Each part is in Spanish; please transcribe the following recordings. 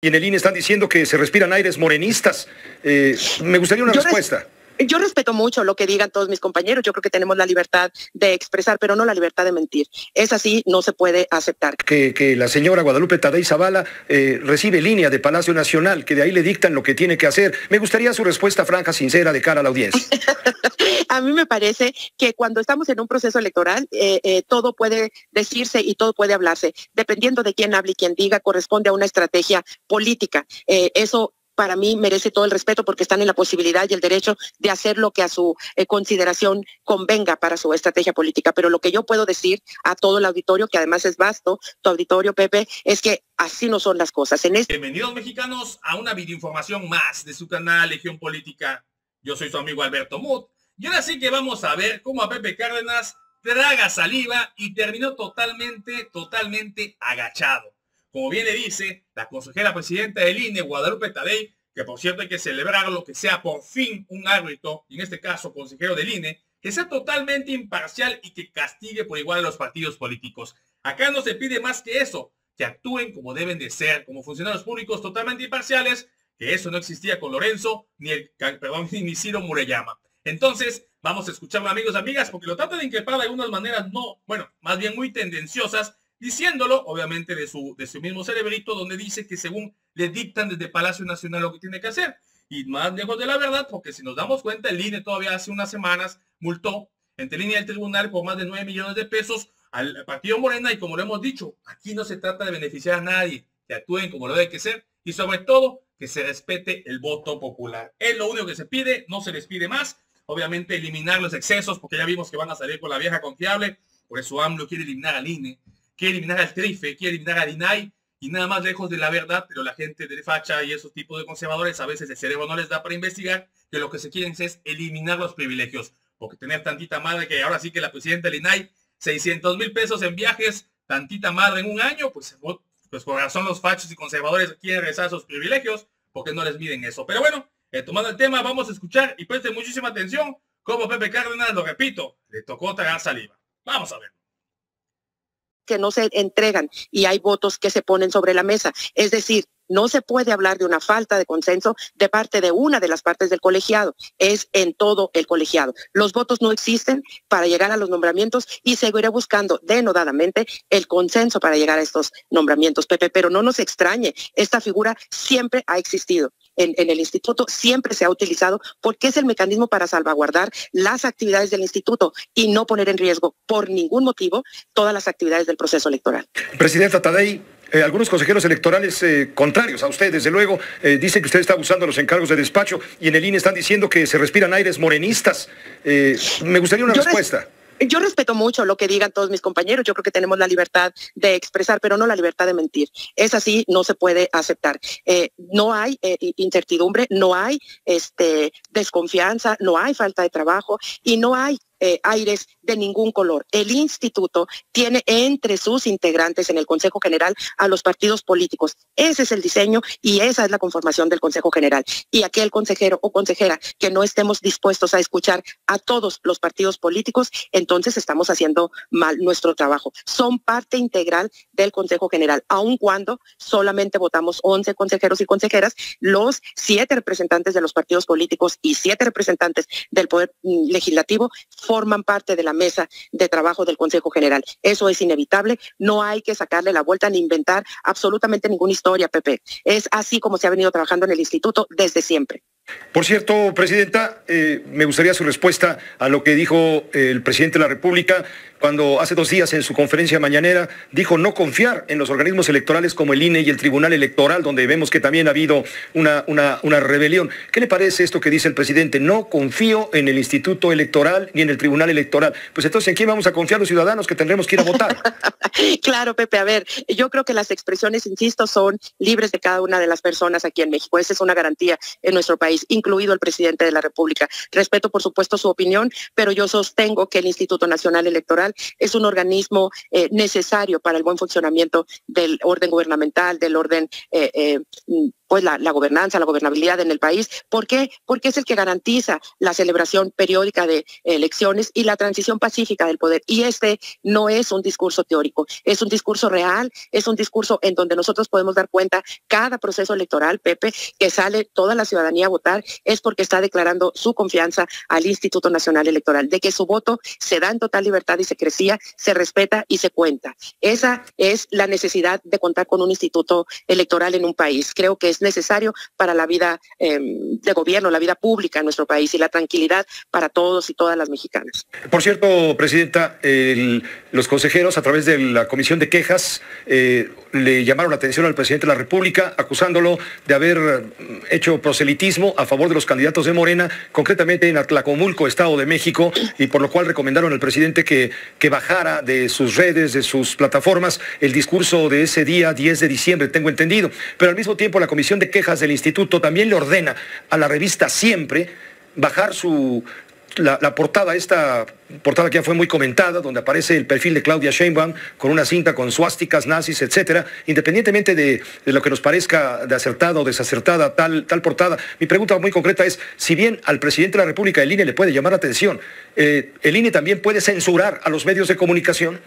Y en el INE están diciendo que se respiran aires morenistas. Eh, me gustaría una respuesta. Yo respeto mucho lo que digan todos mis compañeros. Yo creo que tenemos la libertad de expresar, pero no la libertad de mentir. Es así, no se puede aceptar. Que, la señora Guadalupe Tadei Zavala eh, recibe línea de Palacio Nacional, que de ahí le dictan lo que tiene que hacer. Me gustaría su respuesta franca, sincera, de cara a la audiencia. a mí me parece que cuando estamos en un proceso electoral, eh, eh, todo puede decirse y todo puede hablarse. Dependiendo de quién hable y quién diga, corresponde a una estrategia política. eso para mí merece todo el respeto porque están en la posibilidad y el derecho de hacer lo que a su eh, consideración convenga para su estrategia política. Pero lo que yo puedo decir a todo el auditorio, que además es vasto, tu auditorio, Pepe, es que así no son las cosas. Este... Bienvenidos mexicanos a una videoinformación más de su canal Legión Política. Yo soy su amigo Alberto Mut. Y ahora sí que vamos a ver cómo a Pepe Cárdenas traga saliva y terminó totalmente, totalmente agachado. Como bien le dice la consejera presidenta del INE, Guadalupe Tadei, que por cierto hay que celebrar lo que sea por fin un árbitro, y en este caso consejero del INE, que sea totalmente imparcial y que castigue por igual a los partidos políticos. Acá no se pide más que eso, que actúen como deben de ser, como funcionarios públicos totalmente imparciales, que eso no existía con Lorenzo, ni el, perdón, ni Mureyama. Entonces, vamos a escucharlo amigos amigas, porque lo trata de increpar de algunas maneras no, bueno, más bien muy tendenciosas, diciéndolo, obviamente, de su, de su mismo cerebrito, donde dice que según le dictan desde Palacio Nacional lo que tiene que hacer. Y más lejos de la verdad, porque si nos damos cuenta, el INE todavía hace unas semanas multó entre línea del tribunal por más de 9 millones de pesos al partido Morena y como lo hemos dicho, aquí no se trata de beneficiar a nadie, que actúen como lo debe que ser y sobre todo que se respete el voto popular. Es lo único que se pide, no se les pide más. Obviamente eliminar los excesos, porque ya vimos que van a salir con la vieja confiable, por eso AMLO quiere eliminar al INE quiere eliminar al TRIFE, quiere eliminar al INAI y nada más lejos de la verdad, pero la gente de facha y esos tipos de conservadores a veces el cerebro no les da para investigar, que lo que se quieren es eliminar los privilegios, porque tener tantita madre que ahora sí que la presidenta del INAI, 600 mil pesos en viajes, tantita madre en un año, pues, pues por razón los fachos y conservadores quieren regresar esos privilegios, porque no les miden eso. Pero bueno, eh, tomando el tema, vamos a escuchar y presten muchísima atención como Pepe Cárdenas, lo repito, le tocó tragar saliva. Vamos a ver que no se entregan y hay votos que se ponen sobre la mesa. Es decir, no se puede hablar de una falta de consenso de parte de una de las partes del colegiado, es en todo el colegiado. Los votos no existen para llegar a los nombramientos y seguiré buscando denodadamente el consenso para llegar a estos nombramientos, Pepe, pero no nos extrañe, esta figura siempre ha existido en, el instituto siempre se ha utilizado porque es el mecanismo para salvaguardar las actividades del instituto y no poner en riesgo por ningún motivo todas las actividades del proceso electoral. Presidenta Tadei, eh, algunos consejeros electorales eh, contrarios a usted, desde luego, eh, dicen que usted está abusando de los encargos de despacho y en el INE están diciendo que se respiran aires morenistas. me gustaría una respuesta. Yo respeto mucho lo que digan todos mis compañeros. Yo creo que tenemos la libertad de expresar, pero no la libertad de mentir. Es así, no se puede aceptar. Eh, no hay eh, incertidumbre, no hay este, desconfianza, no hay falta de trabajo y no hay eh, aires de ningún color. El instituto tiene entre sus integrantes en el Consejo General a los partidos políticos. Ese es el diseño y esa es la conformación del Consejo General. Y aquel consejero o consejera que no estemos dispuestos a escuchar a todos los partidos políticos, entonces estamos haciendo mal nuestro trabajo. Son parte integral del Consejo General, aun cuando solamente votamos 11 consejeros y consejeras, los siete representantes de los partidos políticos y siete representantes del Poder mm, Legislativo forman parte de la mesa de trabajo del Consejo General. Eso es inevitable, no hay que sacarle la vuelta ni inventar absolutamente ninguna historia, Pepe. Es así como se ha venido trabajando en el instituto desde siempre. Por cierto, Presidenta, eh, me gustaría su respuesta a lo que dijo el presidente de la República cuando hace dos días en su conferencia mañanera dijo no confiar en los organismos electorales como el INE y el Tribunal Electoral, donde vemos que también ha habido una, una, una rebelión. ¿Qué le parece esto que dice el presidente? No confío en el Instituto Electoral ni en el Tribunal Electoral. Pues entonces, ¿en quién vamos a confiar los ciudadanos que tendremos que ir a votar? claro, Pepe, a ver, yo creo que las expresiones, insisto, son libres de cada una de las personas aquí en México. Esa es una garantía en nuestro país incluido el presidente de la República. Respeto, por supuesto, su opinión, pero yo sostengo que el Instituto Nacional Electoral es un organismo eh, necesario para el buen funcionamiento del orden gubernamental, del orden eh, eh, pues la, gobernanza, la gobernabilidad en el país. ¿Por qué? Porque es el que garantiza la celebración periódica de elecciones y la transición pacífica del poder. Y este no es un discurso teórico, es un discurso real, es un discurso en donde nosotros podemos dar cuenta cada proceso electoral, Pepe, que sale toda la ciudadanía a votar, es porque está declarando su confianza al Instituto Nacional Electoral, de que su voto se da en total libertad y se crecía, se respeta y se cuenta. Esa es la necesidad de contar con un instituto electoral en un país. Creo que necesario para la vida em, de gobierno, la vida pública en nuestro país y la tranquilidad para todos y todas las mexicanas. Por cierto, Presidenta, los consejeros a través de la Comisión de Quejas eh, le llamaron la atención al presidente de la República acusándolo de haber hecho proselitismo a favor de los candidatos de Morena, concretamente en Atlacomulco, Estado de México, y por lo cual recomendaron al presidente que, que bajara de sus redes, de sus plataformas, el discurso de ese día 10 de diciembre, tengo entendido. Pero al mismo tiempo la Comisión de Quejas del Instituto también le ordena a la revista Siempre bajar su, la, portada, esta portada que ya fue muy comentada, donde aparece el perfil de Claudia Sheinbaum con una cinta con suásticas, nazis, etcétera, independientemente de, lo que nos parezca de acertada o desacertada tal, tal portada. Mi pregunta muy concreta es, si bien al presidente de la República el INE le puede llamar la atención, eh, ¿el INE también puede censurar a los medios de comunicación?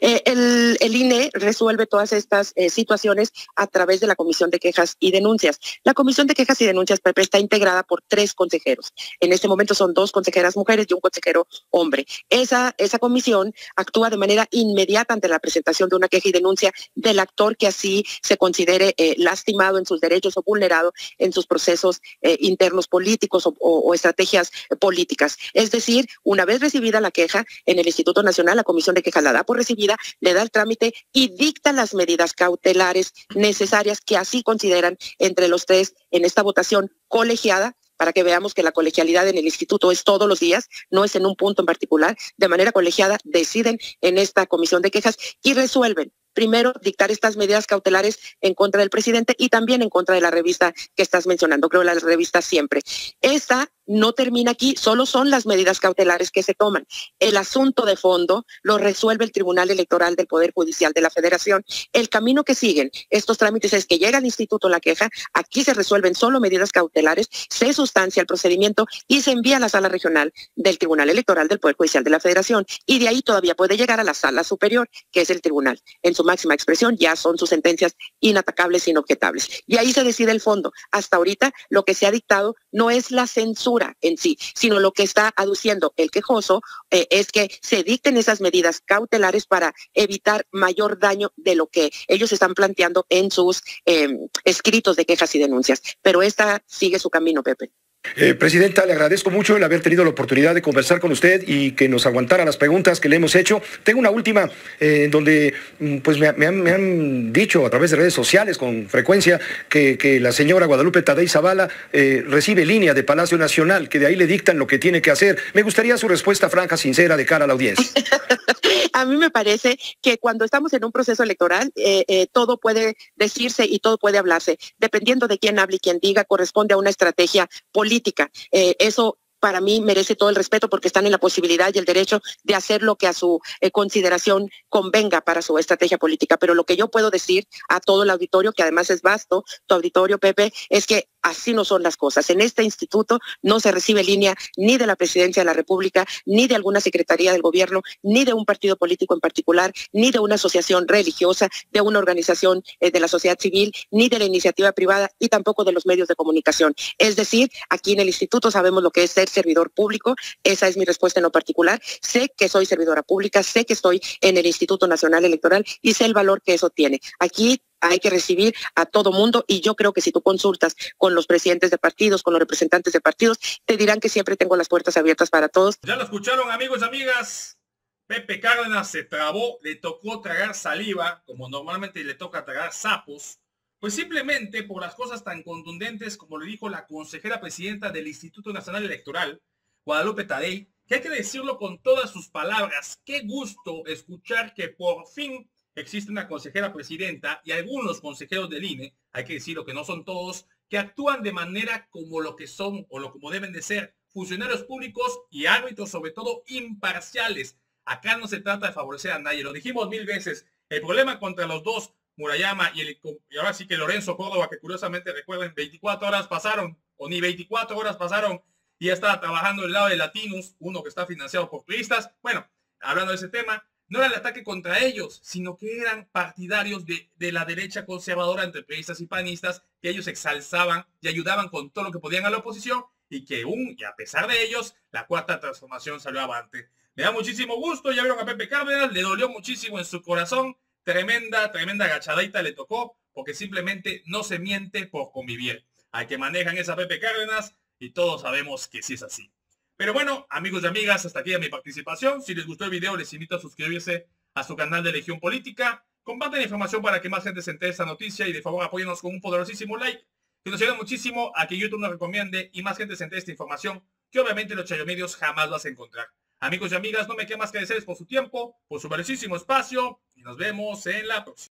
Eh, el, INE resuelve todas estas eh, situaciones a través de la Comisión de Quejas y Denuncias. La Comisión de Quejas y Denuncias, Pepe, está integrada por tres consejeros. En este momento son dos consejeras mujeres y un consejero hombre. Esa, esa comisión actúa de manera inmediata ante la presentación de una queja y denuncia del actor que así se considere eh, lastimado en sus derechos o vulnerado en sus procesos internos políticos o estrategias políticas. Es decir, una vez recibida la queja en el Instituto Nacional, la Comisión de Quejas la da por recibida, le da el trámite y dicta las medidas cautelares necesarias que así consideran entre los tres en esta votación colegiada para que veamos que la colegialidad en el instituto es todos los días, no es en un punto en particular, de manera colegiada deciden en esta comisión de quejas y resuelven primero dictar estas medidas cautelares en contra del presidente y también en contra de la revista que estás mencionando, creo la revista siempre. Esta no termina aquí, solo son las medidas cautelares que se toman. El asunto de fondo lo resuelve el Tribunal Electoral del Poder Judicial de la Federación. El camino que siguen estos trámites es que llega al instituto la queja, aquí se resuelven solo medidas cautelares, se sustancia el procedimiento y se envía a la sala regional del Tribunal Electoral del Poder Judicial de la Federación. Y de ahí todavía puede llegar a la sala superior, que es el tribunal. En máxima expresión, ya son sus sentencias inatacables, inobjetables. Y ahí se decide el fondo. Hasta ahorita lo que se ha dictado no es la censura en sí, sino lo que está aduciendo el quejoso eh, es que se dicten esas medidas cautelares para evitar mayor daño de lo que ellos están planteando en sus em, escritos de quejas y denuncias. Pero esta sigue su camino, Pepe. Eh, Presidenta, le agradezco mucho el haber tenido la oportunidad de conversar con usted y que nos aguantara las preguntas que le hemos hecho. Tengo una última en eh, donde mm, pues me, han, dicho a través de redes sociales con frecuencia que, la señora Guadalupe Tadei Zavala eh, recibe línea de Palacio Nacional, que de ahí le dictan lo que tiene que hacer. Me gustaría su respuesta franca, sincera, de cara a la audiencia. a mí me parece que cuando estamos en un proceso electoral, todo puede decirse y todo puede hablarse. Dependiendo de quién hable y quién diga, corresponde a una estrategia política política. Eh, eso para mí merece todo el respeto porque están en la posibilidad y el derecho de hacer lo que a su eh, consideración convenga para su estrategia política. Pero lo que yo puedo decir a todo el auditorio, que además es vasto, tu auditorio, Pepe, es que así no son las cosas. En este instituto no se recibe línea ni de la presidencia de la República, ni de alguna secretaría del gobierno, ni de un partido político en particular, ni de una asociación religiosa, de una organización eh, de la sociedad civil, ni de la iniciativa privada y tampoco de los medios de comunicación. Es decir, aquí en el instituto sabemos lo que es ser servidor público. Esa es mi respuesta en lo particular. Sé que soy servidora pública, sé que estoy en el Instituto Nacional Electoral y sé el valor que eso tiene. Aquí hay que recibir a todo mundo y yo creo que si tú consultas con los presidentes de partidos, con los representantes de partidos, te dirán que siempre tengo las puertas abiertas para todos. Ya lo escucharon amigos y amigas. Pepe Cárdenas se trabó, le tocó tragar saliva, como normalmente le toca tragar sapos, pues simplemente por las cosas tan contundentes como le dijo la consejera presidenta del Instituto Nacional Electoral, Guadalupe Tadei, que hay que decirlo con todas sus palabras. Qué gusto escuchar que por fin existe una consejera presidenta y algunos consejeros del INE, hay que decirlo que no son todos, que actúan de manera como lo que son o lo como deben de ser funcionarios públicos y árbitros, sobre todo imparciales. Acá no se trata de favorecer a nadie, lo dijimos mil veces. El problema contra los dos Murayama y, el, ahora sí que Lorenzo Córdoba, que curiosamente recuerden, 24 horas pasaron, o ni 24 horas pasaron, y ya estaba trabajando del lado de Latinos, uno que está financiado por turistas. Bueno, hablando de ese tema, no era el ataque contra ellos, sino que eran partidarios de, de, la derecha conservadora entre periodistas y panistas, que ellos exalzaban y ayudaban con todo lo que podían a la oposición, y que un, y a pesar de ellos, la cuarta transformación salió avante. Me da muchísimo gusto, ya vieron a Pepe Cárdenas, le dolió muchísimo en su corazón, tremenda, tremenda agachadita le tocó, porque simplemente no se miente por convivir. Hay que manejan esa Pepe Cárdenas y todos sabemos que sí es así. Pero bueno, amigos y amigas, hasta aquí mi participación. Si les gustó el video, les invito a suscribirse a su canal de Legión Política. Compartan la información para que más gente se entere esta noticia y de favor apóyenos con un poderosísimo like, que nos ayuda muchísimo a que YouTube nos recomiende y más gente se entere esta información, que obviamente los Medios jamás vas a encontrar. Amigos y amigas, no me queda más que desearles por su tiempo, por su valiosísimo espacio y nos vemos en la próxima.